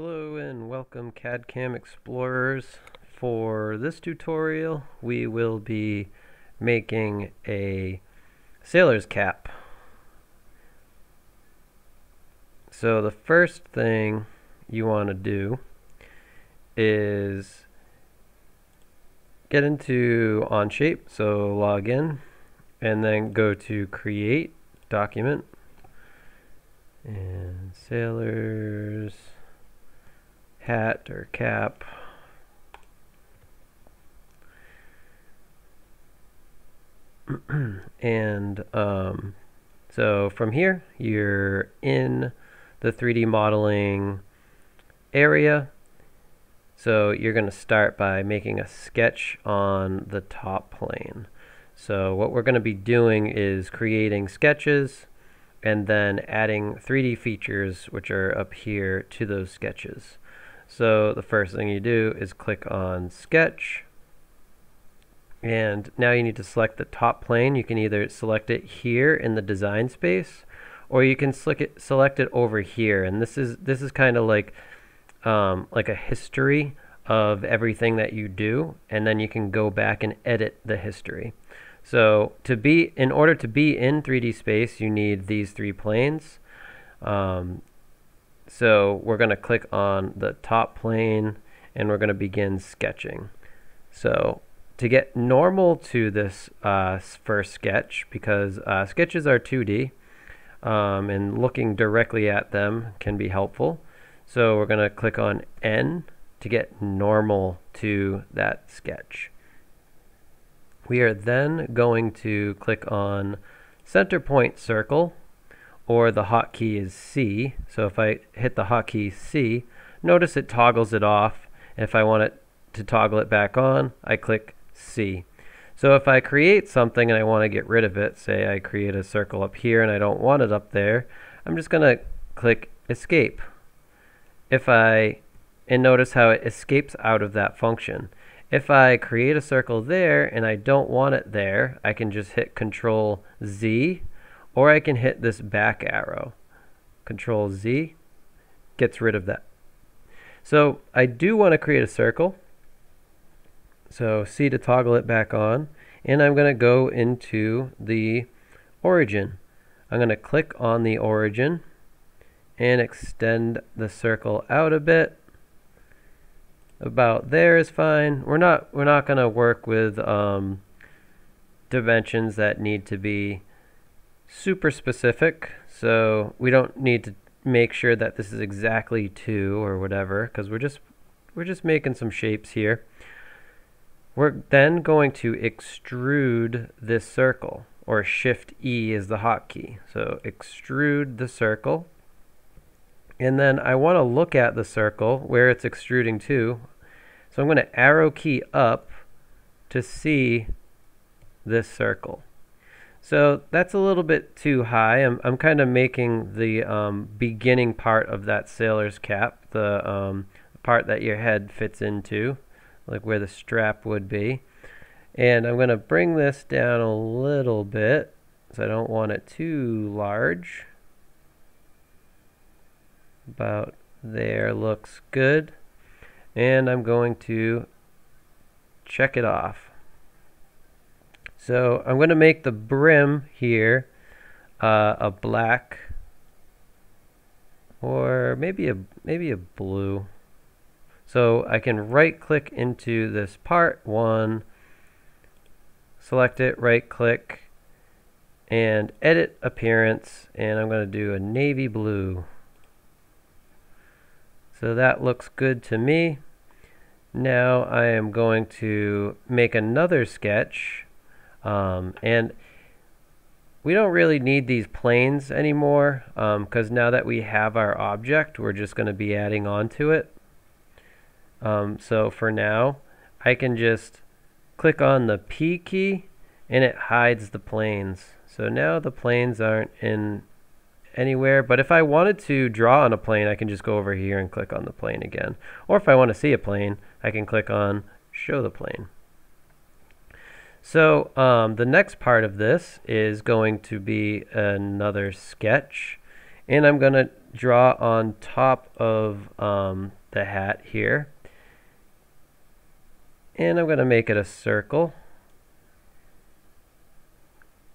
Hello and welcome CAD-CAM Explorers. For this tutorial we will be making a sailor's cap. So the first thing you want to do is get into Onshape, so log in and then go to create document and sailors hat or cap. and um, so from here, you're in the 3D modeling area. So you're going to start by making a sketch on the top plane. So what we're going to be doing is creating sketches and then adding 3D features, which are up here, to those sketches. So the first thing you do is click on sketch and now you need to select the top plane. You can either select it here in the design space or you can select it, select it over here and this is this is kind of like um, like a history of everything that you do and then you can go back and edit the history. So to be in order to be in 3D space you need these three planes. Um, so we're going to click on the top plane and we're going to begin sketching. So to get normal to this uh, first sketch, because uh, sketches are 2D um, and looking directly at them can be helpful. So we're going to click on N to get normal to that sketch. We are then going to click on center point circle or the hotkey is C. So if I hit the hotkey C, notice it toggles it off. If I want it to toggle it back on, I click C. So if I create something and I want to get rid of it, say I create a circle up here and I don't want it up there, I'm just going to click escape. If I, and notice how it escapes out of that function. If I create a circle there and I don't want it there, I can just hit Control Z or I can hit this back arrow. Control Z gets rid of that. So I do want to create a circle. So C to toggle it back on. And I'm going to go into the origin. I'm going to click on the origin and extend the circle out a bit. About there is fine. We're not we're not going to work with um, dimensions that need to be super specific, so we don't need to make sure that this is exactly 2 or whatever, because we're just we're just making some shapes here. We're then going to extrude this circle, or Shift E is the hotkey. So extrude the circle. And then I want to look at the circle where it's extruding to. So I'm going to arrow key up to see this circle. So that's a little bit too high. I'm, I'm kind of making the um, beginning part of that sailor's cap, the um, part that your head fits into, like where the strap would be. And I'm going to bring this down a little bit, so I don't want it too large. About there looks good. And I'm going to check it off. So I'm going to make the brim here uh, a black or maybe a maybe a blue. So I can right click into this part one, select it, right click, and edit appearance, and I'm going to do a navy blue. So that looks good to me. Now I am going to make another sketch um, and we don't really need these planes anymore because um, now that we have our object, we're just going to be adding on to it. Um, so for now, I can just click on the P key and it hides the planes. So now the planes aren't in anywhere. But if I wanted to draw on a plane, I can just go over here and click on the plane again. Or if I want to see a plane, I can click on Show the Plane. So um, the next part of this is going to be another sketch and I'm going to draw on top of um, the hat here. And I'm going to make it a circle.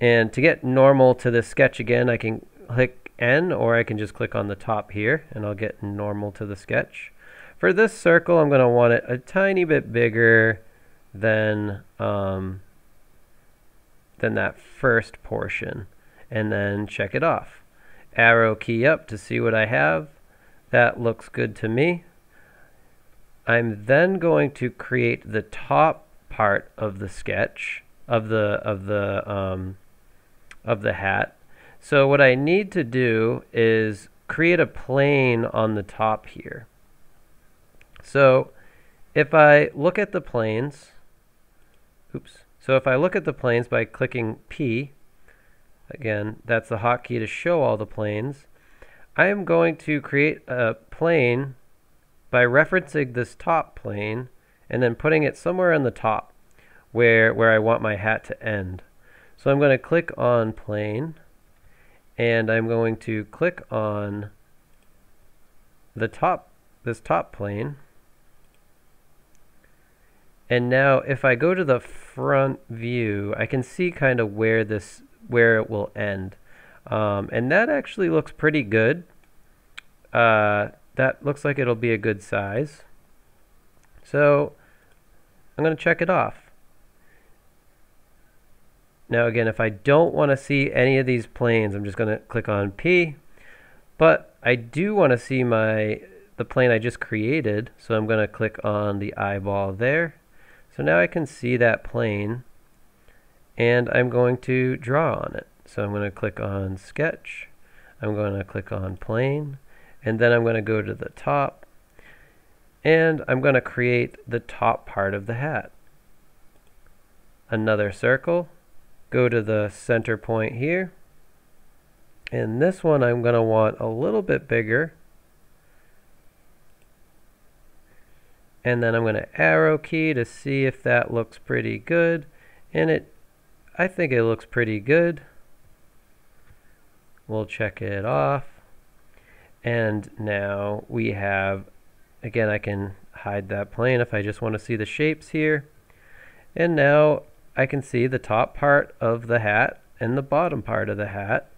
And to get normal to the sketch again, I can click N or I can just click on the top here and I'll get normal to the sketch. For this circle, I'm going to want it a tiny bit bigger than, um, than that first portion and then check it off. Arrow key up to see what I have. That looks good to me. I'm then going to create the top part of the sketch of the of the um, of the hat. So what I need to do is create a plane on the top here. So if I look at the planes, oops. So if I look at the planes by clicking P, again, that's the hotkey to show all the planes. I am going to create a plane by referencing this top plane and then putting it somewhere on the top where, where I want my hat to end. So I'm going to click on plane and I'm going to click on the top, this top plane. And now if I go to the front view, I can see kind of where this, where it will end. Um, and that actually looks pretty good. Uh, that looks like it'll be a good size. So I'm going to check it off. Now again, if I don't want to see any of these planes, I'm just going to click on P. But I do want to see my the plane I just created, so I'm going to click on the eyeball there. So now I can see that plane, and I'm going to draw on it. So I'm going to click on Sketch. I'm going to click on Plane, and then I'm going to go to the top, and I'm going to create the top part of the hat. Another circle, go to the center point here. And this one I'm going to want a little bit bigger. And then I'm going to arrow key to see if that looks pretty good. And it, I think it looks pretty good. We'll check it off. And now we have, again, I can hide that plane if I just want to see the shapes here. And now I can see the top part of the hat and the bottom part of the hat.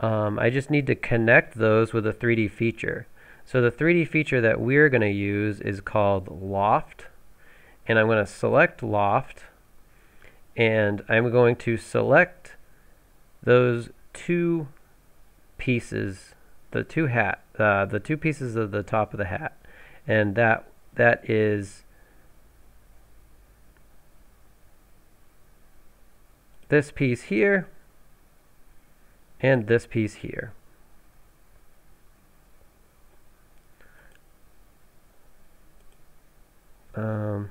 Um, I just need to connect those with a 3D feature. So the 3D feature that we're going to use is called Loft. And I'm going to select Loft. And I'm going to select those two pieces, the two hat, uh, the two pieces of the top of the hat. And that that is this piece here and this piece here. Um,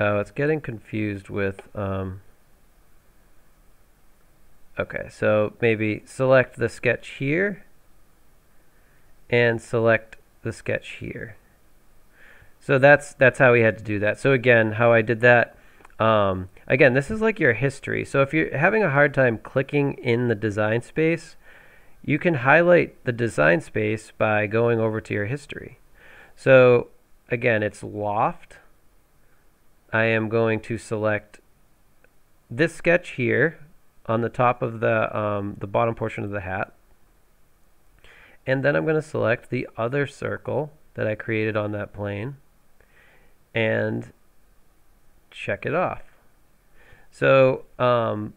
oh, it's getting confused with, um, okay, so maybe select the sketch here and select the sketch here. So that's that's how we had to do that. So again, how I did that. Um, again, this is like your history. So if you're having a hard time clicking in the design space, you can highlight the design space by going over to your history. So again, it's loft. I am going to select this sketch here on the top of the, um, the bottom portion of the hat. And then I'm going to select the other circle that I created on that plane and check it off. So um,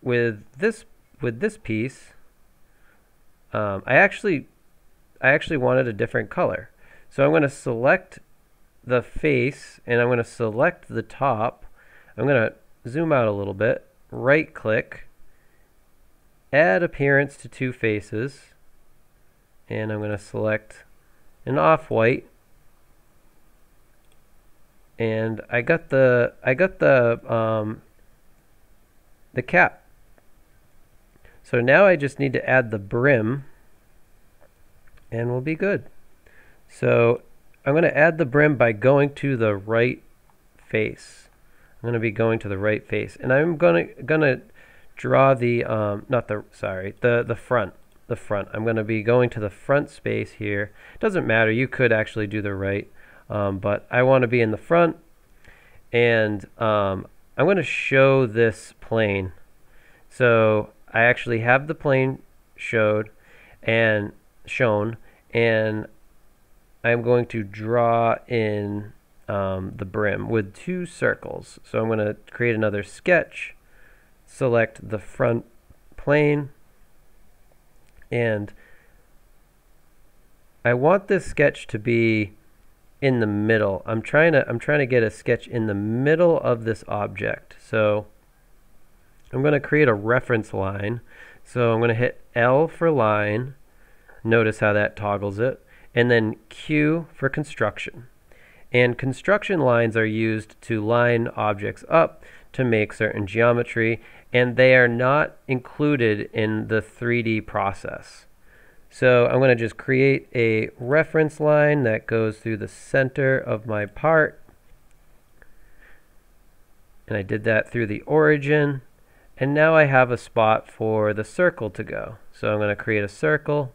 with this with this piece, um, I actually I actually wanted a different color. So I'm going to select the face and I'm going to select the top. I'm going to zoom out a little bit, right click, add appearance to two faces, and I'm going to select an off-white and I got the I got the um, the cap. So now I just need to add the brim and we'll be good. So I'm going to add the brim by going to the right face. I'm going to be going to the right face and I'm going to going to draw the, um, not the, sorry, the, the front, the front. I'm going to be going to the front space here. Doesn't matter, you could actually do the right, um, but I want to be in the front, and um, I'm going to show this plane. So I actually have the plane showed and shown, and I'm going to draw in um, the brim with two circles. So I'm going to create another sketch, select the front plane, and I want this sketch to be in the middle. I'm trying to I'm trying to get a sketch in the middle of this object. So I'm going to create a reference line. So I'm going to hit L for line. Notice how that toggles it. And then Q for construction. And construction lines are used to line objects up to make certain geometry, and they are not included in the 3D process. So I'm going to just create a reference line that goes through the center of my part. And I did that through the origin. And now I have a spot for the circle to go. So I'm going to create a circle.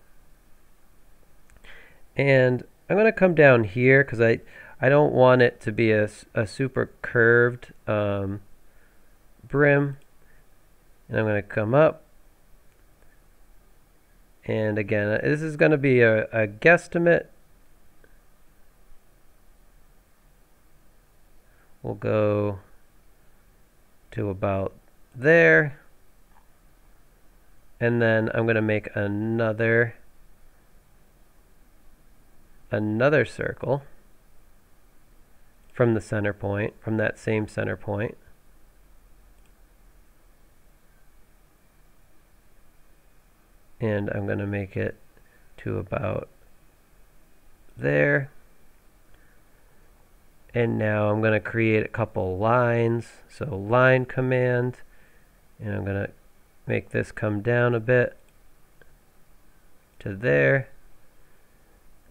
And I'm going to come down here because I, I don't want it to be a, a super curved um, brim. And I'm going to come up and again, uh, this is going to be a, a guesstimate. We'll go to about there. And then I'm going to make another another circle from the center point, from that same center point. and I'm going to make it to about there and now I'm going to create a couple lines so line command and I'm going to make this come down a bit to there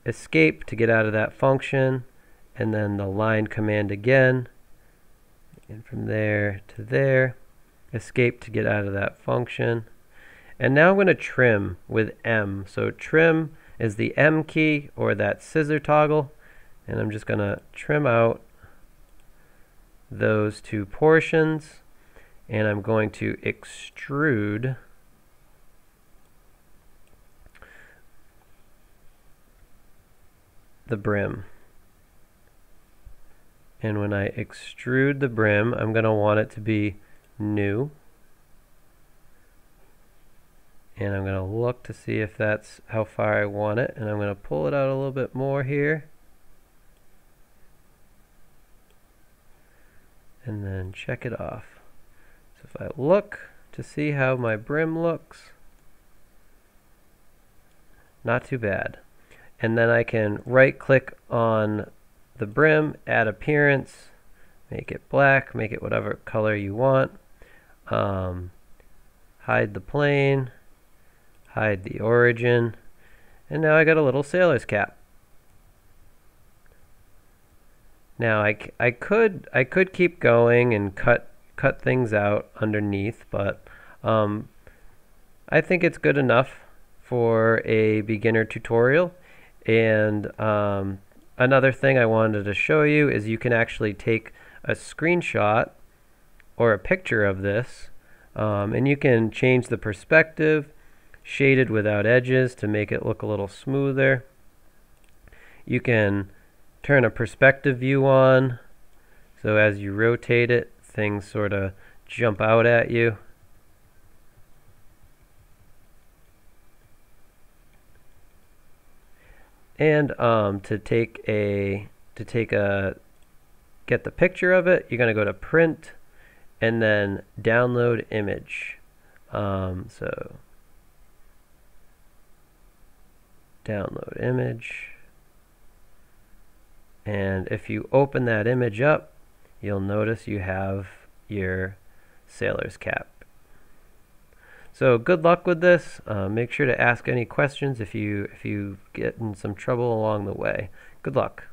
escape to get out of that function and then the line command again and from there to there escape to get out of that function and now I'm going to trim with M. So trim is the M key or that scissor toggle. And I'm just going to trim out those two portions. And I'm going to extrude the brim. And when I extrude the brim, I'm going to want it to be new. And I'm going to look to see if that's how far I want it. And I'm going to pull it out a little bit more here. And then check it off if I look to see how my brim looks not too bad and then I can right click on the brim add appearance make it black make it whatever color you want um, hide the plane hide the origin, and now I got a little sailor's cap. Now I, I could I could keep going and cut cut things out underneath, but um, I think it's good enough for a beginner tutorial. And um, another thing I wanted to show you is you can actually take a screenshot or a picture of this um, and you can change the perspective shaded without edges to make it look a little smoother. You can turn a perspective view on so as you rotate it things sort of jump out at you. And um, to take a to take a get the picture of it, you're going to go to print and then download image. Um, so download image. And if you open that image up, you'll notice you have your sailor's cap. So good luck with this. Uh, make sure to ask any questions if you if you get in some trouble along the way. Good luck.